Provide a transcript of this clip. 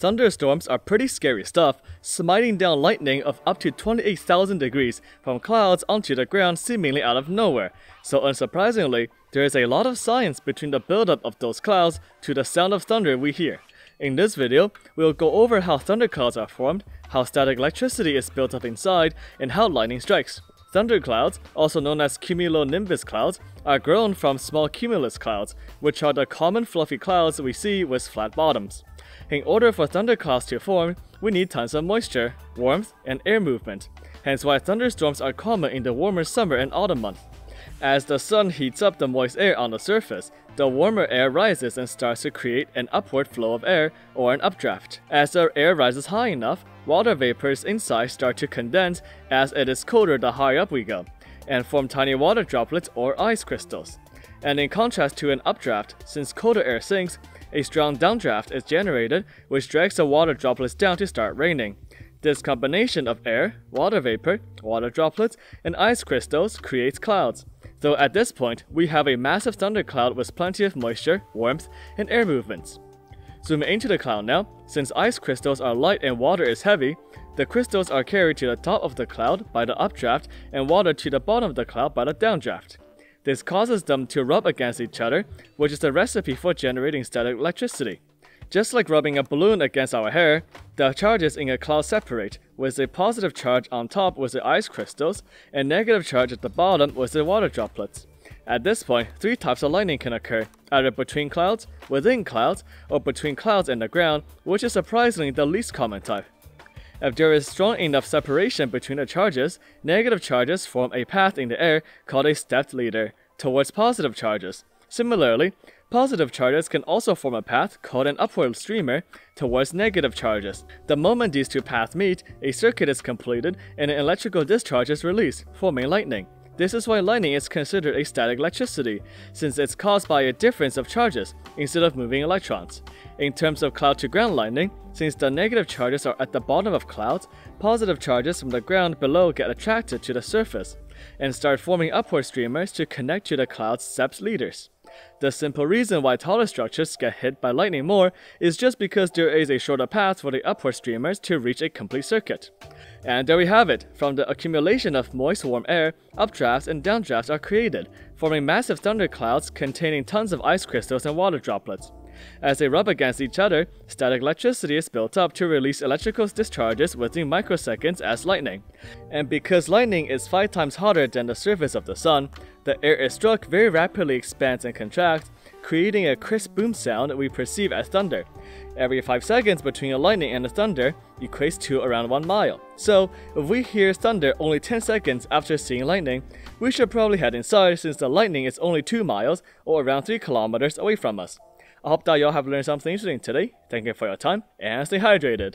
Thunderstorms are pretty scary stuff, smiting down lightning of up to 28,000 degrees from clouds onto the ground seemingly out of nowhere. So unsurprisingly, there is a lot of science between the buildup of those clouds to the sound of thunder we hear. In this video, we'll go over how thunderclouds are formed, how static electricity is built up inside, and how lightning strikes. Thunderclouds, also known as cumulonimbus clouds, are grown from small cumulus clouds, which are the common fluffy clouds we see with flat bottoms. In order for thunderclouds to form, we need tons of moisture, warmth, and air movement, hence why thunderstorms are common in the warmer summer and autumn months. As the sun heats up the moist air on the surface, the warmer air rises and starts to create an upward flow of air, or an updraft. As the air rises high enough, water vapors inside start to condense as it is colder the higher up we go, and form tiny water droplets or ice crystals. And in contrast to an updraft, since colder air sinks, a strong downdraft is generated which drags the water droplets down to start raining. This combination of air, water vapor, water droplets, and ice crystals creates clouds. Though at this point, we have a massive thundercloud with plenty of moisture, warmth, and air movements. Zooming into the cloud now, since ice crystals are light and water is heavy, the crystals are carried to the top of the cloud by the updraft and water to the bottom of the cloud by the downdraft. This causes them to rub against each other, which is the recipe for generating static electricity. Just like rubbing a balloon against our hair, the charges in a cloud separate, with a positive charge on top with the ice crystals, and negative charge at the bottom with the water droplets. At this point, three types of lightning can occur, either between clouds, within clouds, or between clouds and the ground, which is surprisingly the least common type. If there is strong enough separation between the charges, negative charges form a path in the air called a stepped leader towards positive charges. Similarly, Positive charges can also form a path called an upward streamer towards negative charges. The moment these two paths meet, a circuit is completed and an electrical discharge is released, forming lightning. This is why lightning is considered a static electricity, since it's caused by a difference of charges instead of moving electrons. In terms of cloud to ground lightning, since the negative charges are at the bottom of clouds, positive charges from the ground below get attracted to the surface and start forming upward streamers to connect to the cloud's stepped leaders. The simple reason why taller structures get hit by lightning more is just because there is a shorter path for the upward streamers to reach a complete circuit. And there we have it. From the accumulation of moist warm air, updrafts and downdrafts are created, forming massive thunderclouds containing tons of ice crystals and water droplets. As they rub against each other, static electricity is built up to release electrical discharges within microseconds as lightning. And because lightning is 5 times hotter than the surface of the sun, the air it struck very rapidly expands and contracts, creating a crisp boom sound we perceive as thunder. Every 5 seconds between a lightning and a thunder equates to around 1 mile. So, if we hear thunder only 10 seconds after seeing lightning, we should probably head inside since the lightning is only 2 miles or around 3 kilometers away from us. I hope that y'all have learned something interesting today. Thank you for your time and stay hydrated.